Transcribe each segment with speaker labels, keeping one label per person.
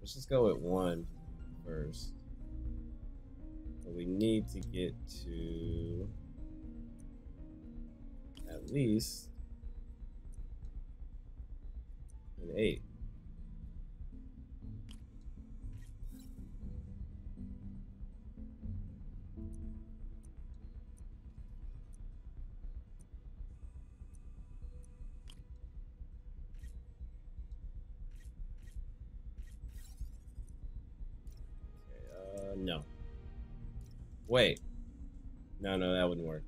Speaker 1: Let's just go with one first. But we need to get to at least an eight. Wait. No, no, that wouldn't work.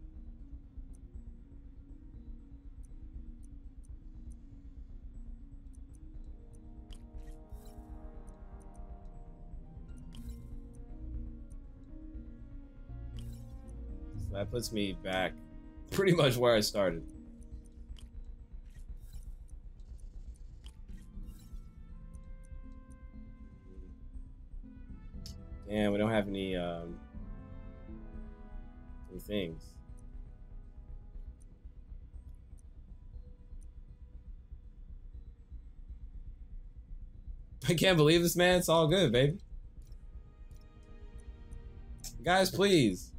Speaker 1: So that puts me back pretty much where I started. Damn, we don't have any um any things. I can't believe this man. It's all good, baby. Guys, please.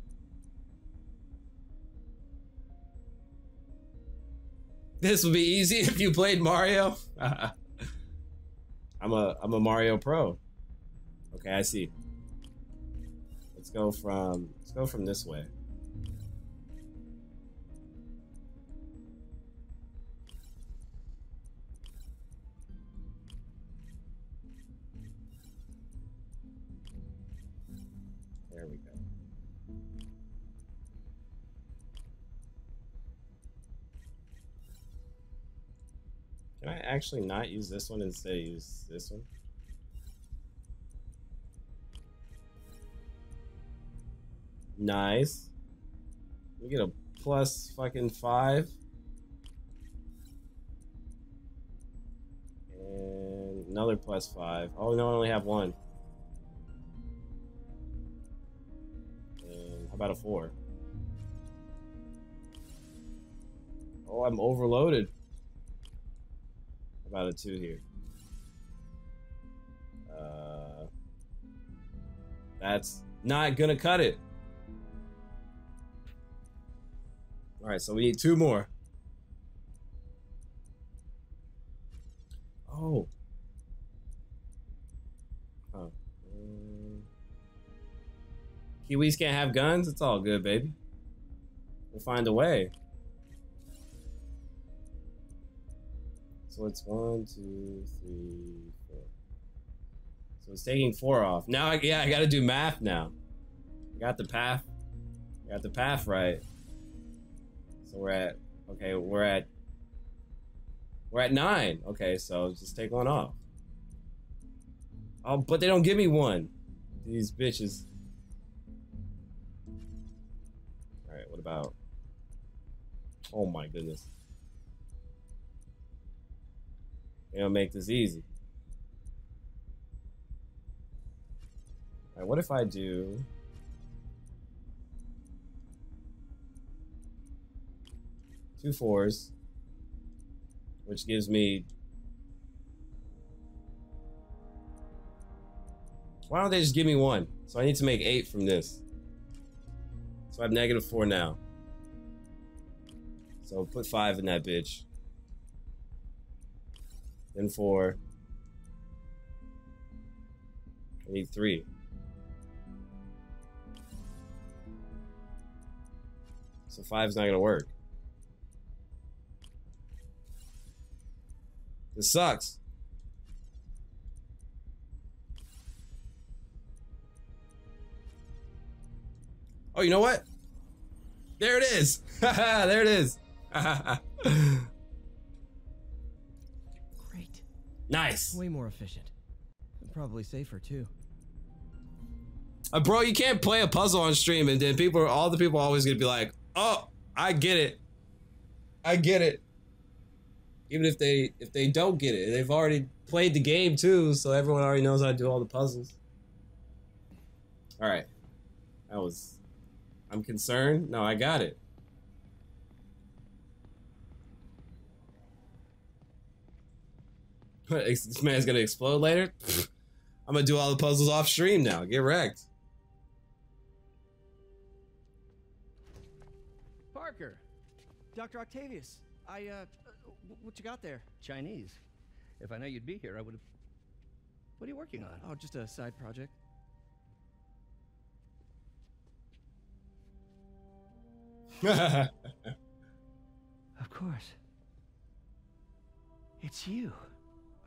Speaker 1: This would be easy if you played Mario. I'm a I'm a Mario pro. Okay, I see. Let's go from let's go from this way. Actually not use this one instead use this one? Nice. We get a plus fucking five. And another plus five. Oh no, I only have one. And how about a four? Oh, I'm overloaded. About a two here? Uh, that's not gonna cut it. All right, so we need two more. Oh. Um, Kiwis can't have guns? It's all good, baby. We'll find a way. So it's one, two, three, four. So it's taking four off. Now, I, yeah, I gotta do math now. I got the path. I got the path right. So we're at okay, we're at we're at nine. Okay, so just take one off. Oh, but they don't give me one. These bitches. Alright, what about Oh my goodness. Don't make this easy. What if I do two fours, which gives me. Why don't they just give me one? So I need to make eight from this. So I have negative four now. So put five in that bitch. Then four. I need three. So five's not gonna work. This sucks. Oh, you know what? There it is. there it is. nice.
Speaker 2: Way more efficient. Probably safer too.
Speaker 1: Uh, bro, you can't play a puzzle on stream and then people, all the people are always gonna be like, "Oh, I get it. I get it." Even if they if they don't get it, they've already played the game too, so everyone already knows how to do all the puzzles. All right, that was. I'm concerned. No, I got it. What, ex- this man's gonna explode later. I'm gonna do all the puzzles off stream now. Get wrecked.
Speaker 2: Parker, Dr. Octavius, I, uh, what you got there?
Speaker 3: Chinese. If I know you'd be here, I would have. What are you working on?
Speaker 2: Oh, just a side project.
Speaker 3: Of course. It's you.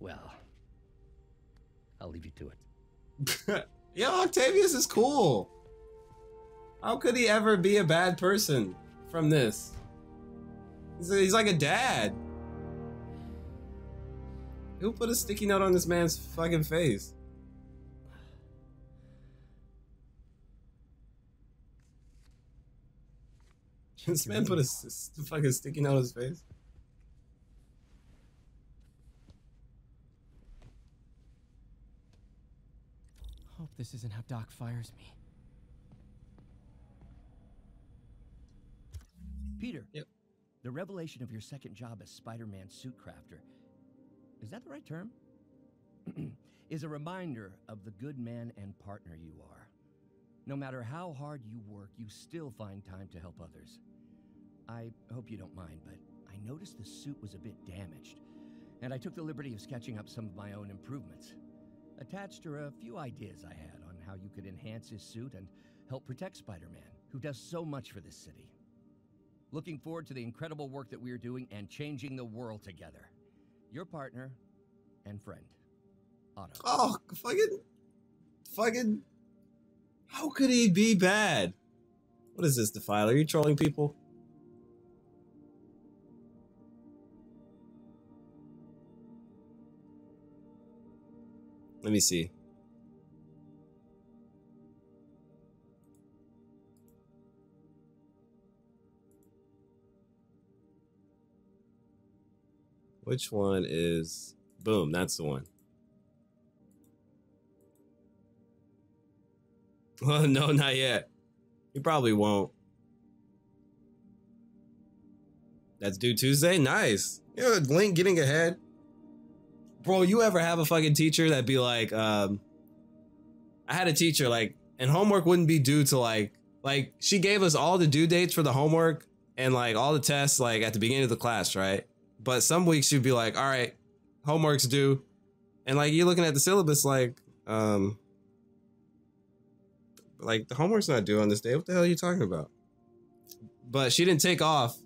Speaker 3: Well, I'll leave you to it.
Speaker 1: Yo, Octavius is cool. How could he ever be a bad person from this? He's, like a dad. Who put a sticky note on this man's fucking face? This man put a fucking sticky note on his face.
Speaker 2: Hope this isn't how Doc fires me.
Speaker 3: Peter.
Speaker 1: Yep.
Speaker 3: The revelation of your second job as Spider-Man suit crafter. Is that the right term? is a reminder of the good man and partner you are. No matter how hard you work, you still find time to help others. I hope you don't mind, but I noticed the suit was a bit damaged, and I took the liberty of sketching up some of my own improvements. Attached are a few ideas I had on how you could enhance his suit and help protect Spider-Man, who does so much for this city. Looking forward to the incredible work that we are doing and changing the world together. Your partner and friend, Otto.
Speaker 1: Oh, fucking, fucking. How could he be bad? What is this, Defiler? Are you trolling people? Let me see. Which one is. Boom, that's the one. Well, oh, no, not yet. He probably won't. That's due Tuesday? Nice. Yeah, Link getting ahead. Bro, you ever have a fucking teacher that be like, um, I had a teacher like, and homework wouldn't be due to like, like she gave us all the due dates for the homework and like all the tests like at the beginning of the class, right? But some weeks she'd be like, all right, homework's due. And like you're looking at the syllabus like, um, like the homework's not due on this day. What the hell are you talking about? But she didn't take off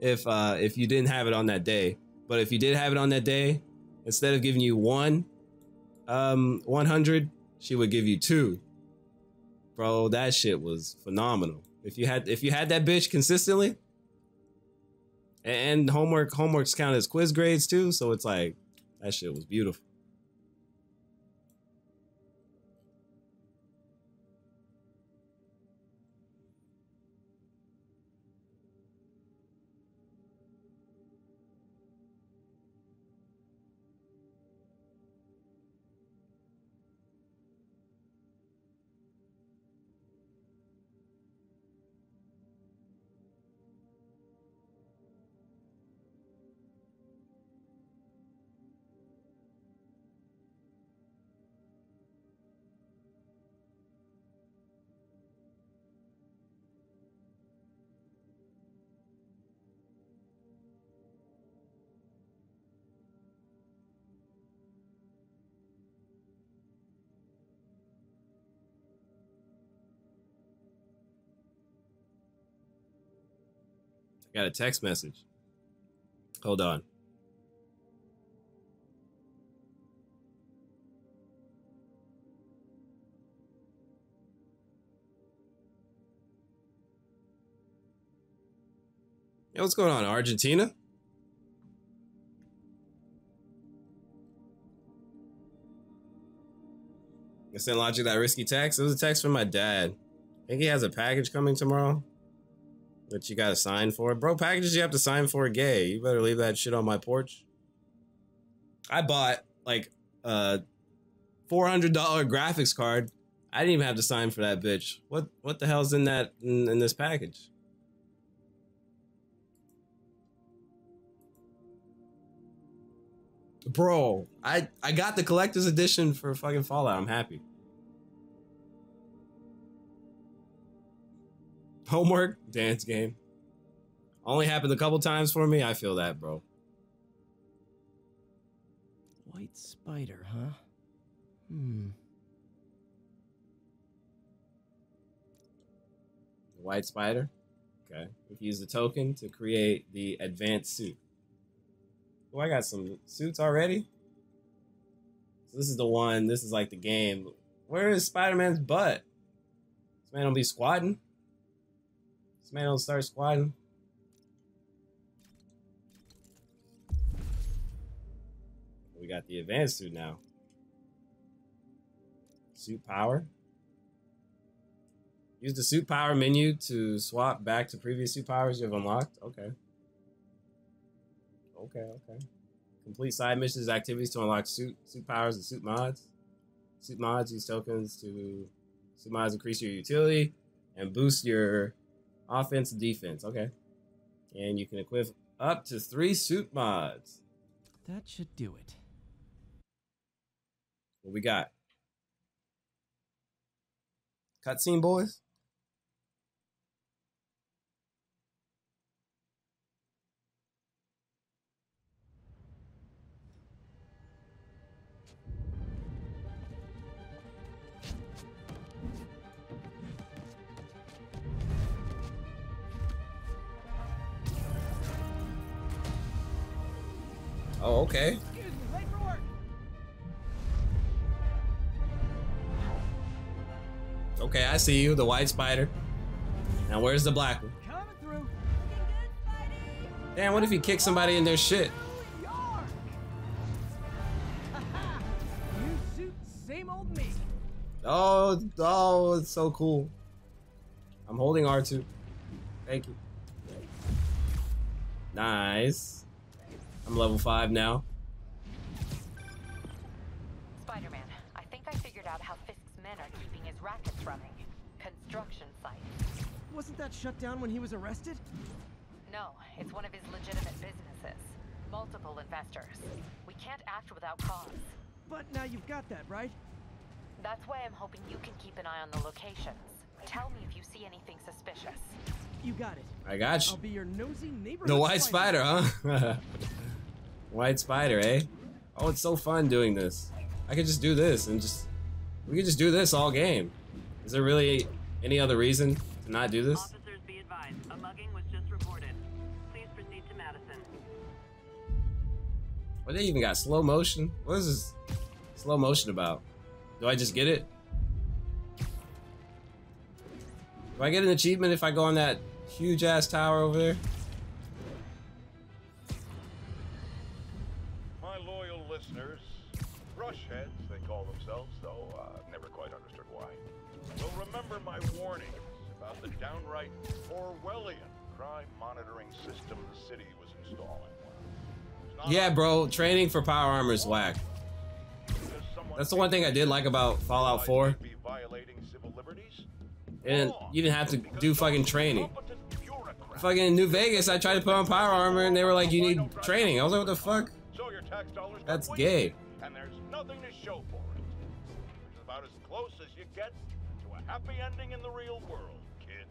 Speaker 1: if uh if you didn't have it on that day. But if you did have it on that day, instead of giving you one um 100, she would give you two. Bro, that shit was phenomenal. If you had if you had that bitch consistently, and homework homeworks count as quiz grades too, so it's like that shit was beautiful. I got a text message. Hold on. Yo, what's going on? Argentina? I sent Logic that risky text. It was a text from my dad. I think he has a package coming tomorrow that you gotta sign for. Bro, packages you have to sign for gay. You better leave that shit on my porch. I bought like a $400 graphics card. I didn't even have to sign for that bitch. What what the hell's in that in, in this package? Bro, I I got the collector's edition for fucking Fallout. I'm happy. Homework, dance game. Only happened a couple times for me. I feel that, bro.
Speaker 2: White spider, huh? Hmm.
Speaker 1: White spider. Okay. We can use the token to create the advanced suit. Oh, I got some suits already. So this is the one. This is like the game. Where is Spider-Man's butt? This man don't be squatting. Don't start squatting. We got the advanced suit now. Suit power. Use the suit power menu to swap back to previous suit powers you have unlocked. Okay. Okay, okay. Complete side missions, activities to unlock suit suit powers and suit mods. Suit mods use tokens to suit mods increase your utility and boost your offense defense. Okay. And you can equip up to three suit mods.
Speaker 2: That should do it.
Speaker 1: What we got? Cutscene boys? Oh, okay.
Speaker 2: Excuse me, late for work.
Speaker 1: Okay, I see you, the white spider. Now where's the black one? Damn, what if he kick somebody in their shit?
Speaker 2: Yark! Haha! New suit, same old me.
Speaker 1: Oh, oh, it's so cool. I'm holding R2. Thank you. Nice. I'm level 5 now.
Speaker 4: Spider-Man, I think I figured out how Fisk's men are keeping his rackets running. Construction sites.
Speaker 2: Wasn't that shut down when he was arrested?
Speaker 4: No, it's one of his legitimate businesses. Multiple investors. We can't act without cause.
Speaker 2: But now you've got that, right?
Speaker 4: That's why I'm hoping you can keep an eye on the locations. Tell me if you see anything suspicious.
Speaker 2: You got it.
Speaker 1: I got
Speaker 2: I'll
Speaker 1: you.
Speaker 2: be your nosy neighbor.
Speaker 1: The white spider, huh? white spider, eh? Oh, it's so fun doing this. I could just do this and just... We could just do this all game. Is there really any other reason to not do this?
Speaker 5: Officers be advised, a mugging was just reported. Please proceed to Madison.
Speaker 1: What they even got slow motion? What is this slow motion about? Do I just get it? Do I get an achievement if I go on that huge ass tower over there?
Speaker 6: Call themselves, though uh, I've never quite understood why, will remember my warnings about the downright Orwellian crime monitoring system the city was installing.
Speaker 1: Yeah, bro. Training for power armor is whack. That's the one thing I did like about Fallout 4.
Speaker 6: be violating civil liberties.
Speaker 1: And you didn't have to do fucking training. Fucking in New Vegas, I tried to put on power armor and they were like, you need training. I was like, what the fuck?
Speaker 6: So your tax dollars
Speaker 1: That's gay.
Speaker 6: And there's nothing to show for close as you get to a happy ending in the real world, kids.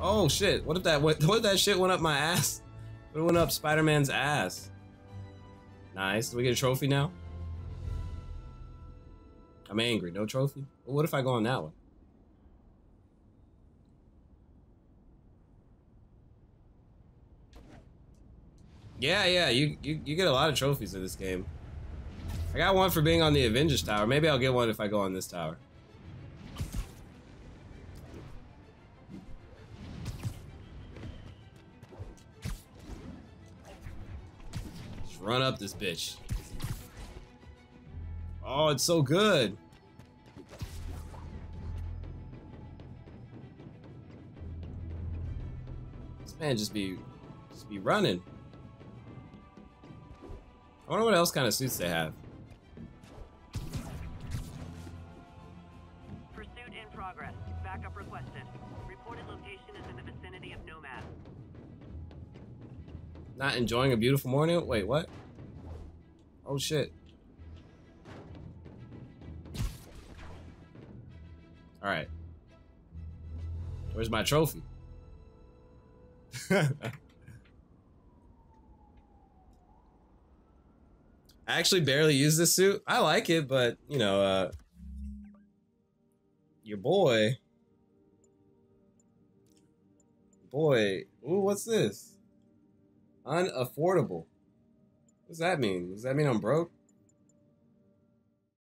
Speaker 1: Oh shit! What if that went, what if that shit went up my ass? It went up Spider-Man's ass. Nice. Do we get a trophy now? I'm angry. No trophy. Well, what if I go on that one? Yeah, yeah. You, you you get a lot of trophies in this game. I got one for being on the Avengers Tower. Maybe I'll get one if I go on this tower. Just run up this bitch. Oh, it's so good. This man just be just be running. I wonder what else kind of suits they have. Not enjoying a beautiful morning? Wait, what? Oh shit. Alright. Where's my trophy? I actually barely use this suit. I like it, but you know, uh your boy boy, ooh, what's this? Unaffordable. What does that mean? Does that mean I'm broke?